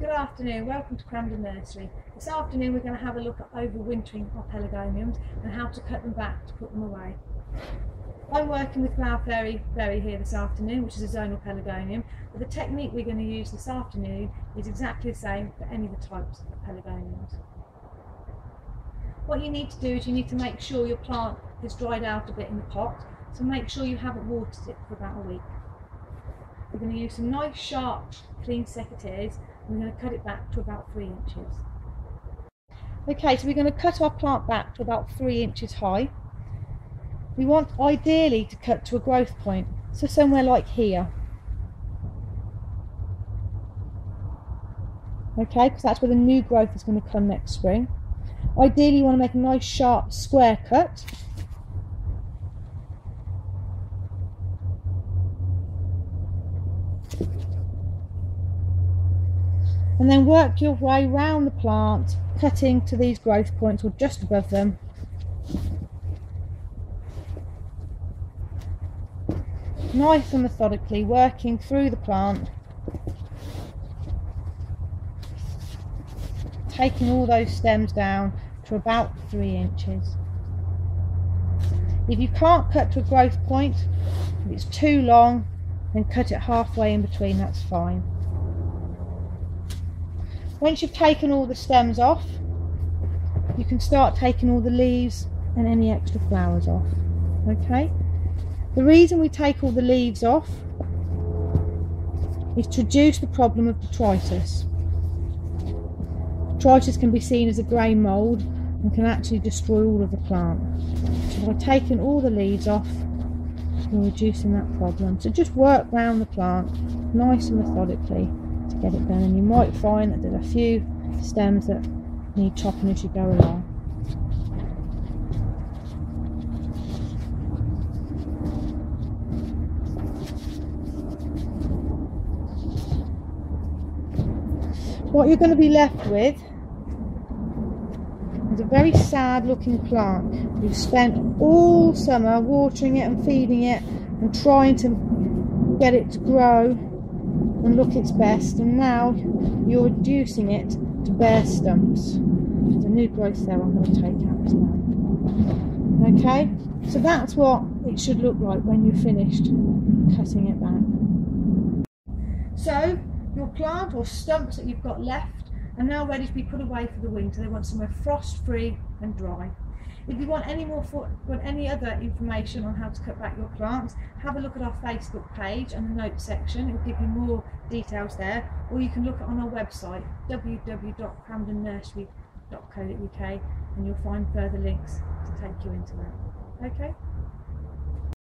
Good afternoon, welcome to Cramden Nursery. This afternoon we're going to have a look at overwintering our pelargoniums and how to cut them back to put them away. I'm working with Flower Fairy Berry here this afternoon, which is a zonal pelargonium, but the technique we're going to use this afternoon is exactly the same for any of the types of pelargoniums. What you need to do is you need to make sure your plant has dried out a bit in the pot, so make sure you haven't watered it for about a week. We're going to use some nice sharp clean secateurs and we're going to cut it back to about three inches. Okay, so we're going to cut our plant back to about three inches high. We want ideally to cut to a growth point, so somewhere like here. Okay, because that's where the new growth is going to come next spring. Ideally you want to make a nice sharp square cut and then work your way round the plant cutting to these growth points or just above them. Nice and methodically working through the plant. Taking all those stems down to about three inches. If you can't cut to a growth point if it's too long then cut it halfway in between that's fine once you've taken all the stems off, you can start taking all the leaves and any extra flowers off. Okay? The reason we take all the leaves off is to reduce the problem of botrytis. Botrytis can be seen as a grey mould and can actually destroy all of the plant. So by taking all the leaves off, reducing that problem. So just work round the plant nice and methodically to get it done and you might find that there's a few stems that need chopping as you go along. What you're going to be left with is a very sad looking plant. You've spent all summer watering it and feeding it and trying to get it to grow and look its best and now you're reducing it to bare stumps. There's a new growth there I'm going to take out. Okay, so that's what it should look like when you're finished cutting it back. So your plant or stumps that you've got left are now ready to be put away for the winter. They want somewhere frost free and dry. If you want any more for, want any other information on how to cut back your plants, have a look at our Facebook page and the notes section. It will give you more details there. Or you can look on our website www.cramdennursery.co.uk and you'll find further links to take you into that. Okay?